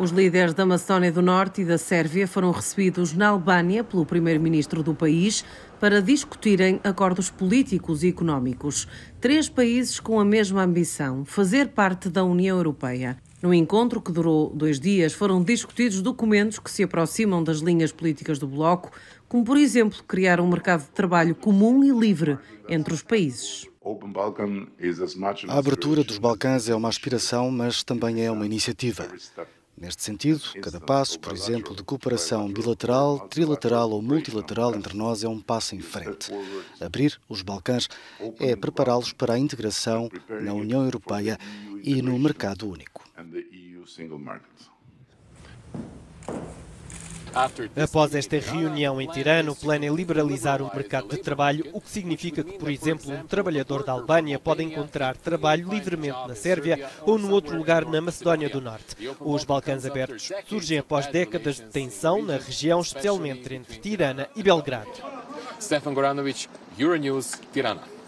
Os líderes da Macedónia do Norte e da Sérvia foram recebidos na Albânia pelo primeiro-ministro do país para discutirem acordos políticos e económicos. Três países com a mesma ambição: fazer parte da União Europeia. No encontro, que durou dois dias, foram discutidos documentos que se aproximam das linhas políticas do Bloco, como, por exemplo, criar um mercado de trabalho comum e livre entre os países. A abertura dos Balcãs é uma aspiração, mas também é uma iniciativa. Neste sentido, cada passo, por exemplo, de cooperação bilateral, trilateral ou multilateral entre nós é um passo em frente. Abrir os Balcãs é prepará-los para a integração na União Europeia e no mercado único. Após esta reunião em Tirana, o plano é liberalizar o mercado de trabalho, o que significa que, por exemplo, um trabalhador da Albânia pode encontrar trabalho livremente na Sérvia ou num outro lugar na Macedónia do Norte. Os Balcãs abertos surgem após décadas de tensão na região, especialmente entre Tirana e Belgrado. Stefan Goranovic, Euronews, Tirana.